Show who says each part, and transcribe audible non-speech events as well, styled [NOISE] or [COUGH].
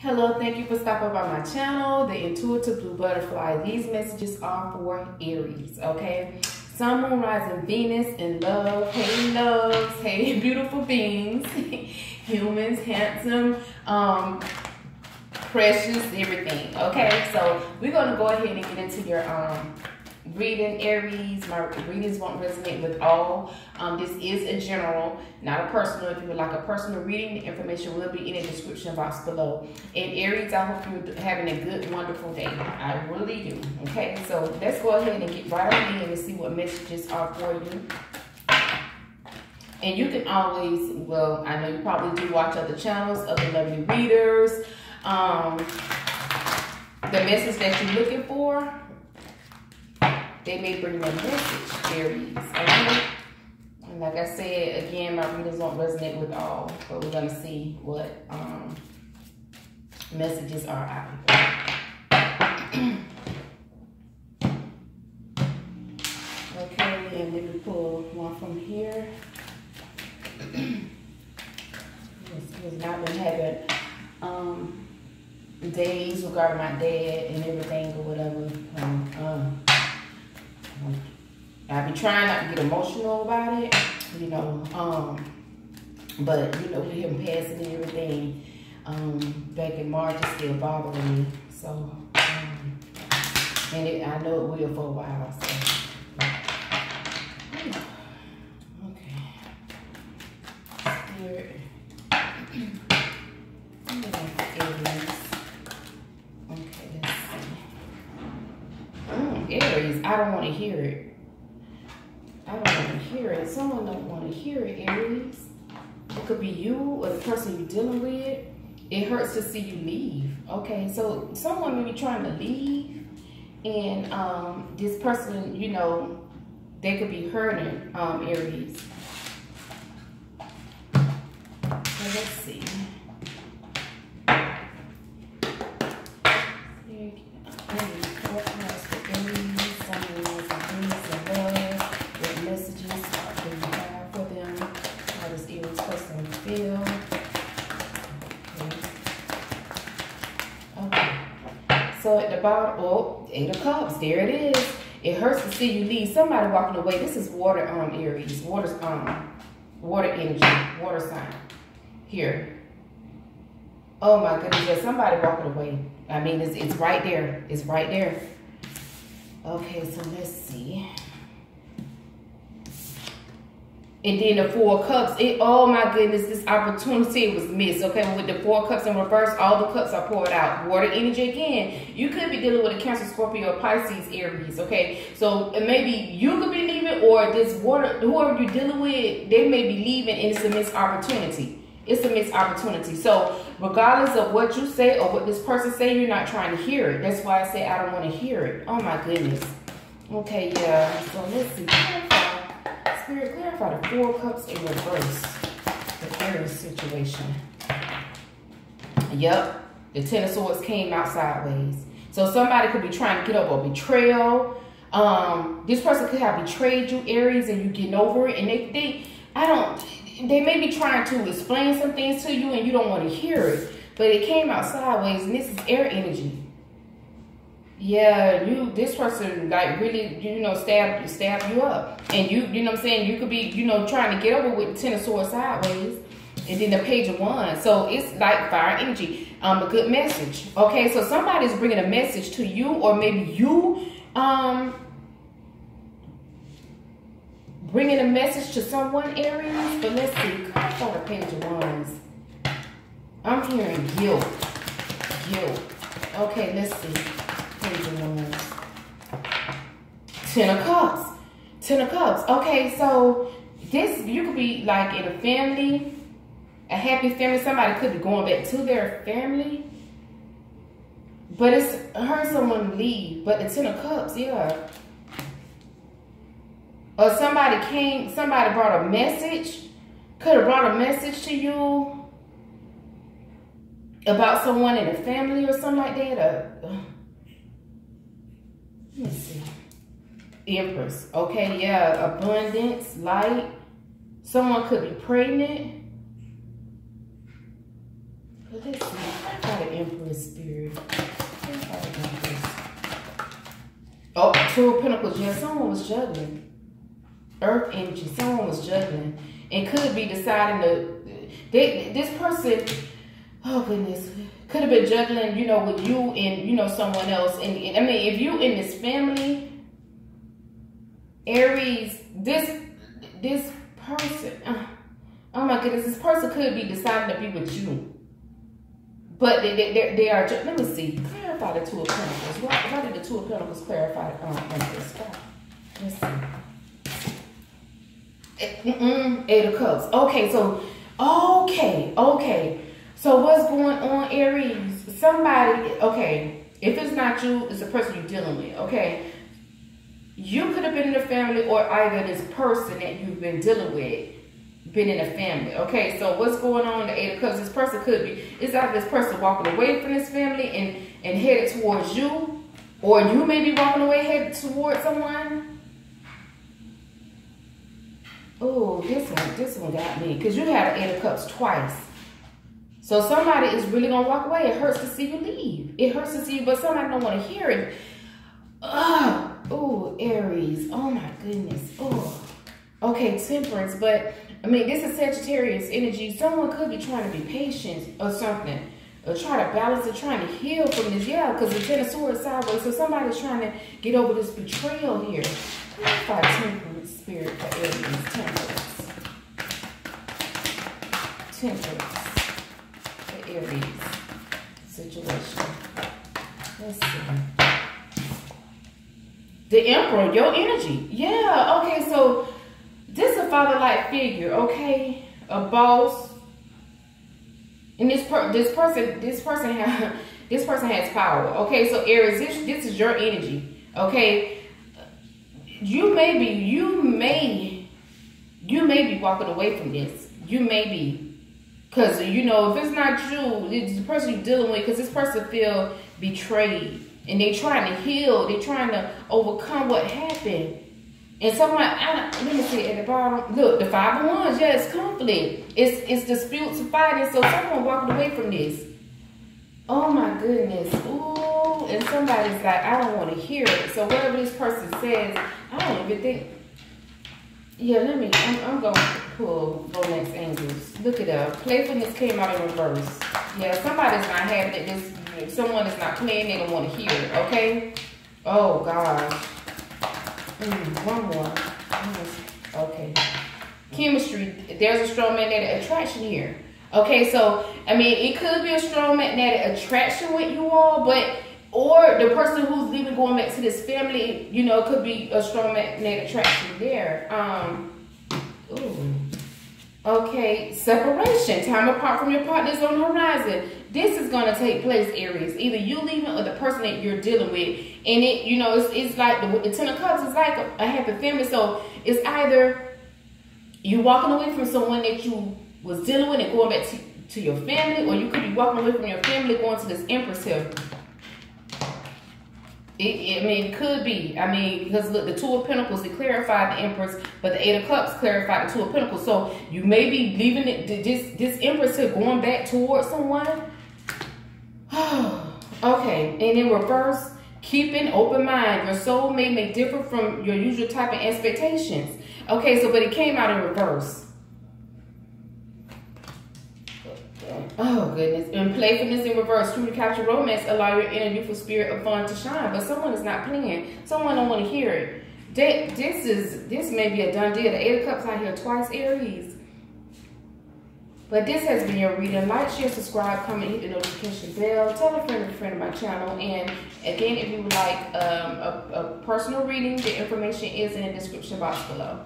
Speaker 1: Hello, thank you for stopping by my channel, The Intuitive Blu Butterfly. These messages are for Aries, okay? Sun, Moon, Rising, Venus, in love, hey loves, hey [LAUGHS] beautiful beings, [LAUGHS] humans, handsome, um, precious, everything, okay? So we're gonna go ahead and get into your um, reading Aries. My readings won't resonate with all. Um, this is a general, not a personal. If you would like a personal reading, the information will be in the description box below. And Aries, I hope you're having a good, wonderful day. I really do. Okay, so let's go ahead and get right on in and see what messages are for you. And you can always, well, I know you probably do watch other channels, other lovely readers. Um, the message that you're looking for, they may bring a message, Aries. Okay? And like I said, again, my readings won't resonate with all, but we're gonna see what um, messages are out okay, and let me pull one from here. Because I've been having um, days regarding my dad and everything or whatever. Um, um, I be trying not to get emotional about it, you know. Um, but you know, with him passing and everything, um, back in March, it's still bothering me. So, um, and it, I know it will for a while. So, okay. [CLEARS THROAT] Okay. Mm, Aries, I don't want to hear it. I don't want to hear it. Someone don't want to hear it, Aries. It could be you or the person you're dealing with. It hurts to see you leave. Okay, so someone may be trying to leave, and um, this person, you know, they could be hurting um, Aries. So let's see. The oh, eight of cups, there it is. It hurts to see you leave. Somebody walking away. This is water um Aries. Water um water energy, water sign. Here. Oh my goodness, there's somebody walking away. I mean, it's, it's right there. It's right there. Okay, so let's see. And then the four cups, it, oh my goodness, this opportunity was missed. Okay, with the four cups in reverse, all the cups are poured out. Water energy again. You could be dealing with a Cancer, Scorpio, Pisces, Aries. Okay, so maybe you could be leaving, or this water, whoever you're dealing with, they may be leaving, and it's a missed opportunity. It's a missed opportunity. So regardless of what you say or what this person say, you're not trying to hear it. That's why I say I don't want to hear it. Oh my goodness. Okay, yeah. So let's see. Spirit, clarify the four cups in reverse. The Aries situation. Yep. The Ten of Swords came out sideways. So somebody could be trying to get over a betrayal. Um, this person could have betrayed you, Aries, and you getting over it. And they, they, I don't, they may be trying to explain some things to you and you don't want to hear it. But it came out sideways and this is air energy. Yeah, you this person like really, you know, stab stab you up. And you you know what I'm saying, you could be, you know, trying to get over with ten of swords sideways. And then the page of wand. So it's like fire energy. Um, a good message. Okay, so somebody's bringing a message to you, or maybe you um bringing a message to someone, Aries. But let's see, for the page of wands. I'm hearing guilt. Guilt. Okay, let's see. Ten of Cups. Ten of Cups. Okay, so this, you could be like in a family, a happy family. Somebody could be going back to their family. But it's heard someone leave. But the Ten of Cups, yeah. Or somebody came, somebody brought a message. Could have brought a message to you about someone in the family or something like that. Or, see. Empress. Okay, yeah. Abundance, light. Someone could be pregnant. But let's see. Clarify the Empress spirit. Clarify the Empress. Oh, Two of Pentacles. Yeah, someone was juggling. Earth energy. Someone was juggling. And could be deciding to... They, this person... Oh, goodness. Could have been juggling, you know, with you and, you know, someone else. And, and I mean, if you in this family... Aries, this this person... Uh, oh, my goodness. This person could be deciding to be with you. But they, they, they are, let me see, clarify the Two of Pentacles. Why, why did the Two of Pentacles clarify um, this? Let's see. Mm -mm, Eight of Cups. Okay, so, okay, okay. So what's going on, Aries? Somebody, okay, if it's not you, it's the person you're dealing with, okay? You could have been in a family or either this person that you've been dealing with been in a family. Okay, so what's going on the cups? This person could be, it's either this person walking away from this family and, and headed towards you, or you may be walking away headed towards someone. Oh, this one, this one got me. Because you had eight of cups twice. So somebody is really to walk away. It hurts to see you leave. It hurts to see you, but somebody don't want to hear it. Oh, oh, Aries. Oh, my goodness. Oh, okay, temperance. But I mean, this is Sagittarius energy. Someone could be trying to be patient or something. Or try to balance it, trying to heal from this. Yeah, because the Ten of Swords sideways. So somebody's trying to get over this betrayal here. Clarify temperance spirit for Aries. Temperance. Temperance Aries situation. Let's see. The Emperor, your energy. Yeah, okay, so this is a father-like figure, okay? A boss. And this per this person, this person has [LAUGHS] this person has power. Okay, so Aries, this, this is your energy. Okay. You may be, you may, you may be walking away from this. You may be. Cause you know, if it's not you, it's the person you're dealing with, because this person feel betrayed. And they trying to heal, they trying to overcome what happened. And someone, I, let me see at the bottom. Look, the five of wands, yeah, it's conflict. It's it's disputes fighting. So someone walking away from this. Oh my goodness. Ooh, and somebody's like, I don't want to hear it. So whatever this person says, I don't even think. Yeah, let me. I'm, I'm going to pull Romance Angels. Look it up. Playfulness came out in reverse. Yeah, somebody's not having it. This someone is not playing. They don't want to hear it. Okay. Oh gosh. Mm, one more. Okay. Chemistry. There's a strong magnetic attraction here. Okay, so I mean, it could be a strong magnetic attraction with you all, but or the person who's even going back to this family, you know, could be a strong magnetic attraction there. Um. Ooh. Okay, separation. Time apart from your partners on the horizon. This is going to take place, Aries. Either you leaving or the person that you're dealing with. And it, you know, it's, it's like the, the Ten of Cups is like a, a happy family. So it's either you walking away from someone that you was dealing with and going back to, to your family, or you could be walking away from your family going to this Empress here. It, I mean, it could be. I mean, because look, the Two of Pentacles, it clarified the Empress, but the Eight of Cups clarified the Two of Pentacles. So you may be leaving it, this, this Empress here going back towards someone. [SIGHS] okay, and in reverse, keep an open mind. Your soulmate may make differ from your usual type of expectations. Okay, so, but it came out in reverse. Oh goodness. And playfulness in reverse. True to capture romance, allow your inner youthful spirit of fun to shine. But someone is not playing. Someone don't want to hear it. They, this is this may be a done deal. The Eight of Cups out here twice, Aries. But this has been your reading. Like, share, subscribe, comment, hit the notification bell. Tell a friend, a friend of my channel. And again, if you would like um, a, a personal reading, the information is in the description box below.